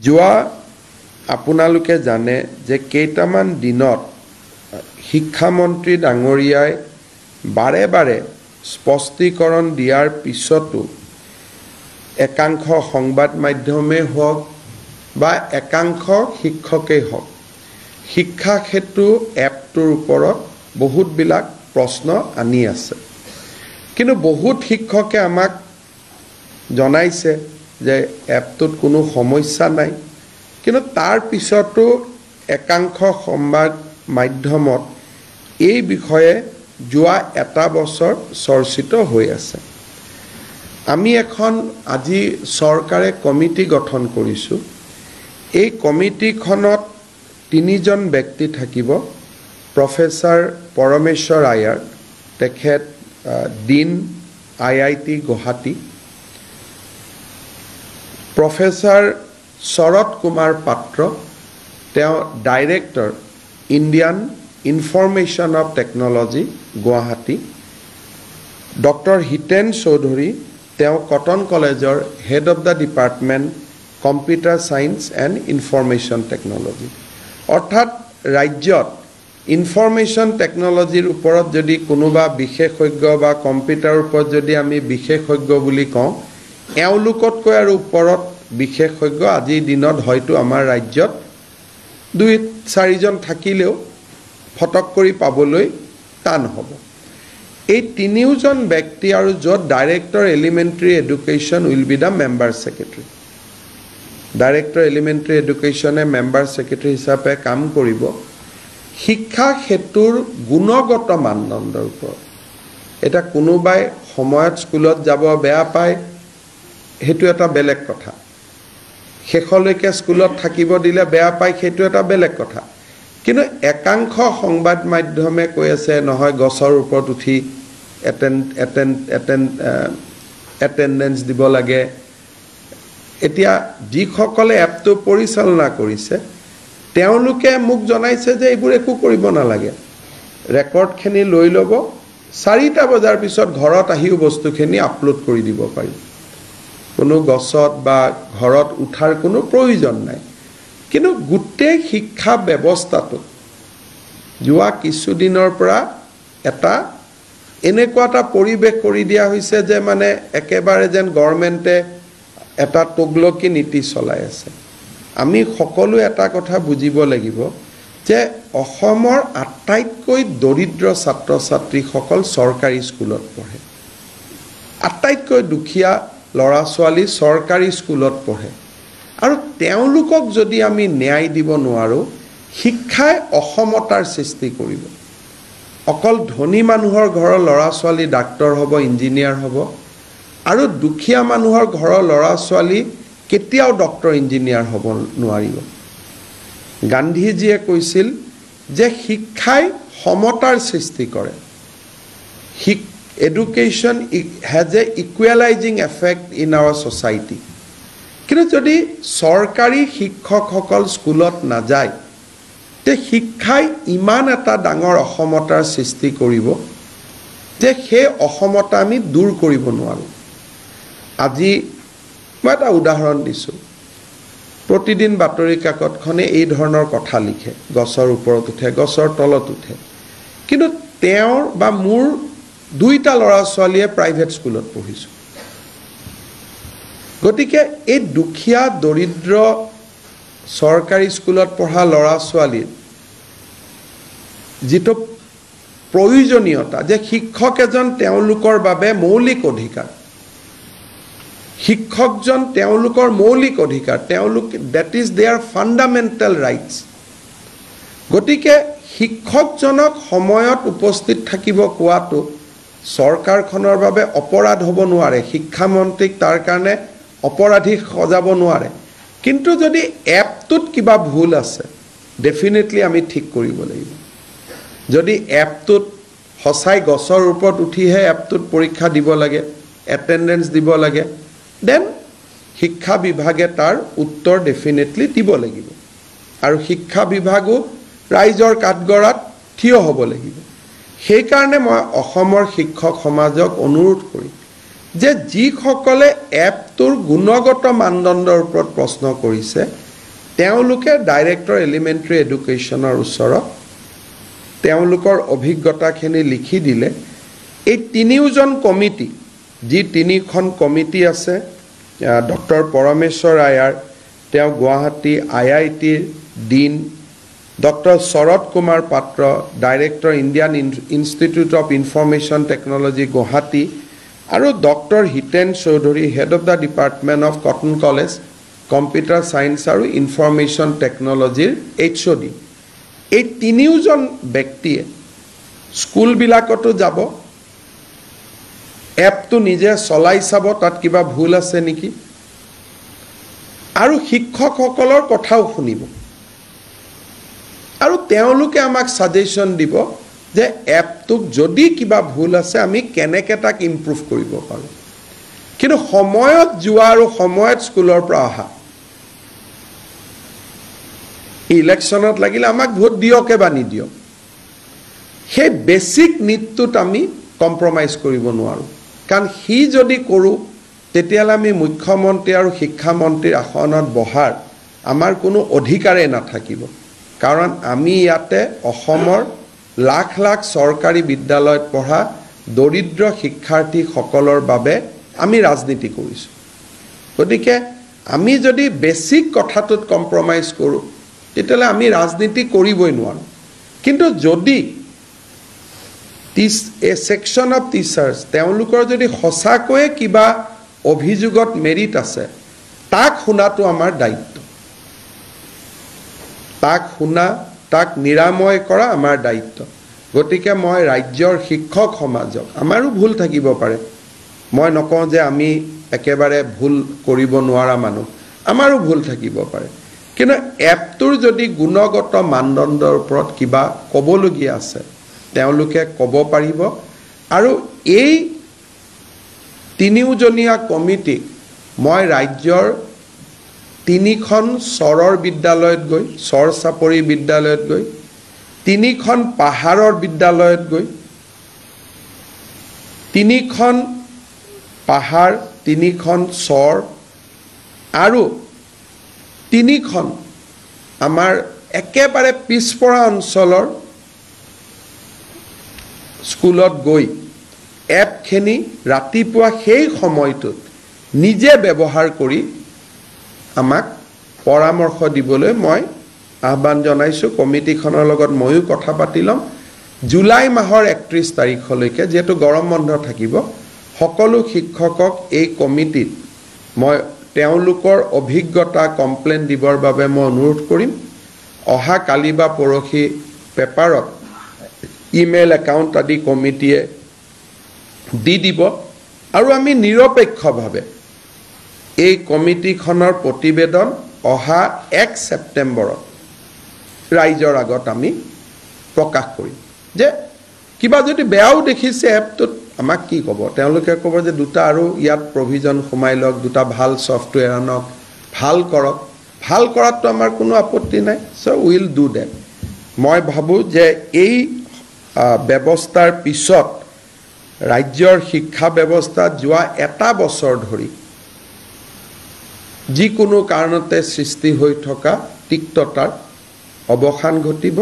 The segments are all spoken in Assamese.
যোৱা আপোনালোকে জানে যে কেইটামান দিনত শিক্ষামন্ত্ৰী ডাঙৰীয়াই বাৰে বাৰে স্পষ্টীকৰণ দিয়াৰ পিছতো একাংশ সংবাদ মাধ্যমেই হওক বা একাংশ শিক্ষকেই হওক শিক্ষা সেতু এপটোৰ ওপৰত বহুতবিলাক প্ৰশ্ন আনি আছে। কিন্তু বহুত শিক্ষকে আমাক জনাইছে যে এপটোত কোনো সমস্যা নাই। কিন্তু তাৰ পিছতো একাংশ সংবাদ মাধ্যমত এই বিষয়ে যোৱা এটা বছৰ চৰ্চিত হৈ আছে। আমি এখন আজি চৰকাৰে কমিটি গঠন কৰিছোঁ। এই কমিটিখনত তিনিজন ব্যক্তি থাকিব। প্ৰফেচাৰ পৰমেশ্বৰ আয়াৰ তেখেত dean I I T Guwahati. Professor Sharat Kumar Patra তেওঁ director Indian information of technology Guwahati doctor Hiten Choudhury তেওঁ কটন কলেজৰ head of the department computer science and information technology অৰ্থাৎ ৰাজ্যত ইনফৰমেশ্যন টেকন'লজিৰ ওপৰত যদি কোনোবা বিশেষজ্ঞ বা কম্পিউটাৰৰ ওপৰত যদি আমি বিশেষজ্ঞ বুলি কওঁ এওঁলোকতকৈ আৰু ওপৰত বিশেষজ্ঞ আজিৰ দিনত হয়তো আমাৰ ৰাজ্যত দুই চাৰিজন থাকিলেও ফটক কৰি পাবলৈ টান হ'ব। এই তিনিওজন ব্যক্তি আৰু য'ত director elementary education will be the member secretary. Director elementary এডুকেশ্যনে member secretary হিচাপে কাম কৰিব। শিক্ষা সেতুৰ গুণগত মানদণ্ডৰ ওপৰত। এতিয়া কোনোবাই সময়ত স্কুলত যাব বেয়া পায় সেইটো এটা বেলেগ কথা। শেষলৈকে স্কুলত থাকিব দিলে বেয়া পায় সেইটো এটা বেলেগ কথা। কিন্তু একাংশ সংবাদ মাধ্যমে কৈ আছে নহয় গছৰ ওপৰত উঠি এটেণ্ড এটেণ্ডেঞ্চ দিব লাগে। এতিয়া যিসকলে এপটো পৰিচালনা কৰিছে তেওঁলোকে মোক জনাইছে যে এইবোৰ একো কৰিব নালাগে। ৰেকৰ্ডখিনি লৈ ল'ব চাৰিটা বজাৰ পিছত ঘৰত আহিও বস্তুখিনি আপলোড কৰি দিব পাৰি কোনো গছত বা ঘৰত উঠাৰ কোনো প্ৰয়োজন নাই। কিন্তু গোটেই শিক্ষা ব্যৱস্থাটোত যোৱা কিছুদিনৰ পৰা এটা এনেকুৱা এটা পৰিৱেশ কৰি দিয়া হৈছে যে মানে একেবাৰে যেন গভৰ্ণমেণ্টে এটা তগলকী নীতি চলাই আছে। আমি সকলোৱে এটা কথা বুজিব লাগিব যে অসমৰ আটাইতকৈ দৰিদ্ৰ ছাত্ৰ ছাত্ৰীসকল চৰকাৰী স্কুলত পঢ়ে। আটাইতকৈ দুখীয়া ল'ৰা ছোৱালী চৰকাৰী স্কুলত পঢ়ে। আৰু তেওঁলোকক যদি আমি ন্যায় দিব নোৱাৰোঁ শিক্ষাই অসমতাৰ সৃষ্টি কৰিব। অকল ধনী মানুহৰ ঘৰৰ ল'ৰা ছোৱালী ডাক্তৰ হ'ব ইঞ্জিনিয়াৰ হ'ব আৰু দুখীয়া মানুহৰ ঘৰৰ ল'ৰা ছোৱালী কেতিয়াও ডক্তৰ ইঞ্জিনিয়াৰ হ'ব নোৱাৰিব। গান্ধীজীয়ে কৈছিল যে শিক্ষাই সমতাৰ সৃষ্টি কৰে। শিক education has a equalizing effect in our society কিন্তু যদি চৰকাৰী শিক্ষকসকল স্কুলত নাযায় তে শিক্ষাই ইমান এটা ডাঙৰ অসমতাৰ সৃষ্টি কৰিব যে সেই অসমতা আমি দূৰ কৰিব নোৱাৰোঁ। আজি মই এটা উদাহৰণ দিছোঁ। প্ৰতিদিন বাতৰি কাকতখনে এই ধৰণৰ কথা লিখে গছৰ ওপৰত উঠে গছৰ তলত উঠে। কিন্তু তেওঁৰ বা মোৰ দুইটা ল'ৰা ছোৱালীয়ে প্ৰাইভেট স্কুলত পঢ়িছোঁ। গতিকে এই দুখীয়া দৰিদ্ৰ চৰকাৰী স্কুলত পঢ়া ল'ৰা ছোৱালীৰ যিটো প্ৰয়োজনীয়তা যে শিক্ষক এজন তেওঁলোকৰ বাবে মৌলিক অধিকাৰ শিক্ষকজন তেওঁলোকৰ মৌলিক অধিকাৰ তেওঁলোক that is their fundamental rights গতিকে শিক্ষকজনক সময়ত উপস্থিত থাকিব কোৱাটো চৰকাৰখনৰ বাবে অপৰাধ হ'ব নোৱাৰে শিক্ষামন্ত্ৰীক তাৰ কাৰণে অপৰাধী সজাব নোৱাৰে। কিন্তু যদি এপটোত কিবা ভুল আছে ডেফিনেটলি আমি ঠিক কৰিব লাগিব। যদি এপটোত সঁচাই গছৰ ওপৰত উঠিহে এপটোত পৰীক্ষা দিব লাগে এটেণ্ডেঞ্চ দিব লাগে দেন শিক্ষা বিভাগে তাৰ উত্তৰ ডেফিনেটলি দিব লাগিব। আৰু শিক্ষা বিভাগো ৰাইজৰ কাঠগড়াত থিয় হ'ব লাগিব। সেইকাৰণে মই অসমৰ শিক্ষক সমাজক অনুৰোধ কৰিম যে যিসকলে এপটোৰ গুণগত মানদণ্ডৰ ওপৰত প্ৰশ্ন কৰিছে তেওঁলোকে ডাইৰেক্টৰ এলিমেণ্টেৰী এডুকেশ্যনৰ ওচৰত তেওঁলোকৰ অভিজ্ঞতাখিনি লিখি দিলে। এই তিনিওজন কমিটি যি তিনিখন কমিটি আছে ডক্টৰ পৰমেশ্বৰ আয়াৰ তেওঁ গুৱাহাটী আই আই টিৰ dean doctor Sharat Kumar Patra director Indian Institute of Information Technology Guwahati আৰু doctor Hiten Choudhury head of the department of Cotton College computer science আৰু ইনফৰ্মেশ্যন টেকনলজিৰ এইচ অ' ডি। এই তিনিওজন ব্যক্তিয়ে স্কুলবিলাকতো যাব। এপটো নিজে চলাই চাব তাত কিবা ভুল আছে নেকি? আৰু শিক্ষকসকলৰ কথাও শুনিব। আৰু তেওঁলোকে আমাক ছাজেশ্যন দিব যে এপটোক যদি কিবা ভুল আছে আমি কেনেকৈ তাক ইম্প্ৰুভ কৰিব পাৰোঁ। কিন্তু সময়ত যোৱা আৰু সময়ত স্কুলৰ পৰা অহা ইলেকশ্যনত লাগিলে আমাক ভোট দিয়কে বা নিদিয়ক সেই বেচিক নীডটোত আমি কম্প্ৰমাইজ কৰিব নোৱাৰোঁ। কাৰণ সি যদি কৰোঁ তেতিয়াহ'লে আমি মুখ্যমন্ত্ৰী আৰু শিক্ষামন্ত্ৰীৰ আসনত বহাৰ আমাৰ কোনো অধিকাৰেই নাথাকিব। কাৰণ আমি ইয়াতে অসমৰ লাখ লাখ চৰকাৰী বিদ্যালয়ত পঢ়া দৰিদ্ৰ শিক্ষাৰ্থীসকলৰ বাবে আমি ৰাজনীতি কৰিছোঁ। গতিকে আমি যদি বেচিক কথাটোত কম্প্ৰমাইজ কৰোঁ তেতিয়াহ'লে আমি ৰাজনীতি কৰিবই নোৱাৰোঁ। কিন্তু যদি টিচ এ ছেকশ্যন অফ টিচাৰ্ছ তেওঁলোকৰ যদি সঁচাকৈয়ে কিবা অভিযোগত মেৰিট আছে তাক শুনাটো আমাৰ দায়িত্ব। তাক শুনা তাক নিৰাময় কৰা আমাৰ দায়িত্ব। গতিকে মই ৰাজ্যৰ শিক্ষক সমাজক আমাৰো ভুল থাকিব পাৰে। মই নকওঁ যে আমি একেবাৰে ভুল কৰিব নোৱাৰা মানুহ আমাৰো ভুল থাকিব পাৰে। কিন্তু এপটোৰ যদি গুণগত মানদণ্ডৰ ওপৰত কিবা ক'বলগীয়া আছে তেওঁলোকে ক'ব পাৰিব। আৰু এই তিনিওজনীয়া কমিটিক মই ৰাজ্যৰ তিনিখন চৰৰ বিদ্যালয়ত গৈ চৰ চাপৰি বিদ্যালয়ত গৈ তিনিখন পাহাৰৰ বিদ্যালয়ত গৈ তিনিখন পাহাৰ তিনিখন চৰ আৰু তিনিখন আমাৰ একেবাৰে পিছপৰা অঞ্চলৰ স্কুলত গৈ এপখিনি ৰাতিপুৱা সেই সময়টোত নিজে ব্যৱহাৰ কৰি আমাক পৰামৰ্শ দিবলৈ মই আহ্বান জনাইছোঁ। কমিটিখনৰ লগত ময়ো কথা পাতি ল'ম। জুলাই মাহৰ একত্ৰিছ তাৰিখলৈকে যিহেতু গৰম বন্ধ থাকিব সকলো শিক্ষকক এই কমিটিত মই তেওঁলোকৰ অভিজ্ঞতা কমপ্লেইন দিবৰ বাবে মই অনুৰোধ কৰিম। অহা কালি বা পৰহি পেপাৰত ইমেইল একাউণ্ট আদি কমিটিয়ে দি দিব। আৰু আমি নিৰপেক্ষভাৱে এই কমিটিখনৰ প্ৰতিবেদন অহা এক ছেপ্টেম্বৰত ৰাইজৰ আগত আমি প্ৰকাশ কৰিম। যে কিবা যদি বেয়াও দেখিছে এপটোত আমাক কি ক'ব? তেওঁলোকে ক'ব যে দুটা আৰু ইয়াত প্ৰভিজন সোমাই লওক দুটা ভাল ছফ্টৱেৰ আনক ভাল কৰক। ভাল কৰাততো আমাৰ কোনো আপত্তি নাই চ' উইল ডু ডেট মই ভাবোঁ যে এই ব্যৱস্থাৰ পিছত ৰাজ্যৰ শিক্ষা ব্যৱস্থাত যোৱা এটা বছৰ ধৰি যিকোনো কাৰণতে সৃষ্টি হৈ থকা তিক্ততাৰ অৱসান ঘটিব।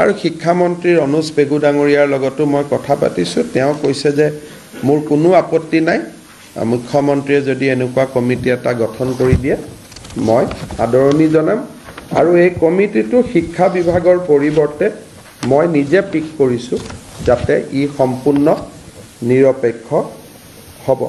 আৰু শিক্ষামন্ত্ৰী ৰনোজ পেগু ডাঙৰীয়াৰ লগতো মই কথা পাতিছোঁ। তেওঁ কৈছে যে মোৰ কোনো আপত্তি নাই। মুখ্যমন্ত্ৰীয়ে যদি এনেকুৱা কমিটি এটা গঠন কৰি দিয়ে মই আদৰণি জনাম। আৰু এই কমিটিটো শিক্ষা বিভাগৰ পৰিৱৰ্তে মই নিজে পিক কৰিছোঁ যাতে ই সম্পূৰ্ণ নিৰপেক্ষ হ'ব।